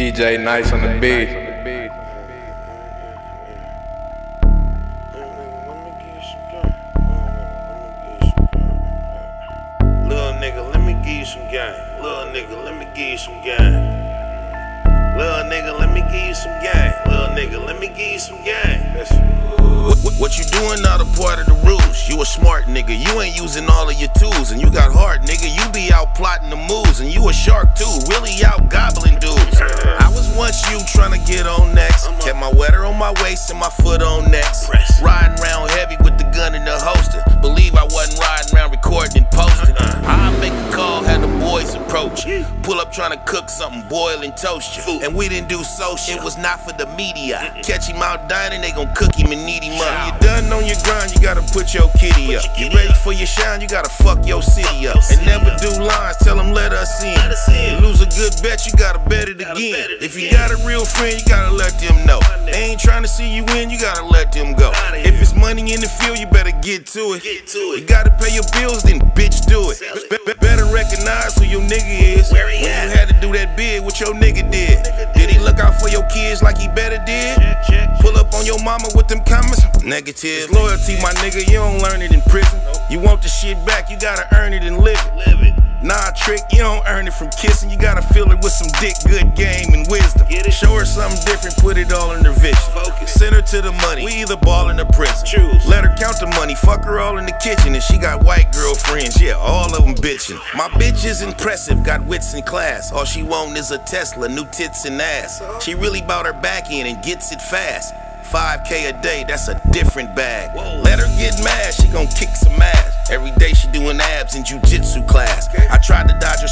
DJ Nice on the beat. Little nigga, let me give you some game. Little nigga, let me give you some game. Little nigga, let me give you some game. Little nigga, let me give you some game. What, what, what you doing not a part of the rules. Smart nigga, you ain't using all of your tools. And you got heart, nigga, you be out plotting the moves. And you a shark too, really out gobbling dudes. I was once you trying to get on next. Kept my wetter on my waist and my foot on next. Riding around heavy with the gun in the holster. Believe I wasn't riding Pull up trying to cook something, boil and toast you. And we didn't do social, it was not for the media. Catch him out dining, they gon' cook him and need him up. You done on your grind, you gotta put your kitty up. You ready for your shine, you gotta fuck your city up. And never do lines, tell them let us in. You lose a good bet, you gotta bet it again. If you got a real friend, you gotta let them know. They ain't trying to see you win, you gotta let them go. If it's money in the field, you better get to it. You gotta pay your bills, then bitch do it. Be- be- better recognize who your nigga is. When you had to do that bid, what your nigga did. Did he look out for your kids like he better did? Pull up on your mama with them comments? Negative. It's loyalty, my nigga, you don't learn it in prison. You want the shit back, you gotta earn it from kissing. You gotta fill it with some dick, good game, and wisdom. Get it? Show her something different, put it all in her vision. Send her to the money. We either ball in the prison. Choose. Let her count the money. Fuck her all in the kitchen. And she got white girlfriends. Yeah, all of them bitching. My bitch is impressive, got wits in class. All she want is a Tesla, new tits and ass. She really bout her back in and gets it fast. 5k a day, that's a different bag. Whoa. Let her get mad, she gon' kick some ass. Every day she doing abs in jujitsu class. I tried to dodge her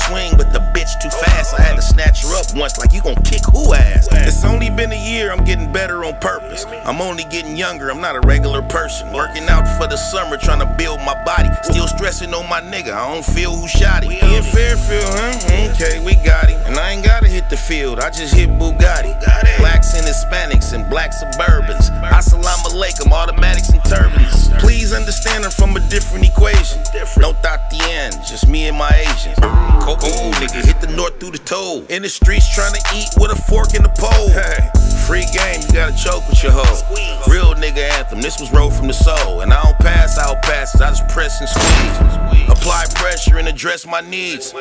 once, like you gon' kick who ass? It's only been a year, I'm getting better on purpose. I'm only getting younger, I'm not a regular person. Working out for the summer, trying to build my body. Still stressing on my nigga, I don't feel who shot him. He in Fairfield, huh? Okay, we got him. And I ain't gotta hit the field, I just hit Bugatti. Blacks and Hispanics and black suburbans. Assalamu alaikum, automatics and turbans. Please understand I'm from a different equation. No Tatian, just me and my Asians. Coco, nigga, hit the north through the toe. In the streets trying to eat with a fork in the pole. Hey, free game, you gotta choke with your hoe. Real nigga anthem, this was rolled from the soul. And I don't pass out passes, I just press and squeeze. Apply pressure and address my needs.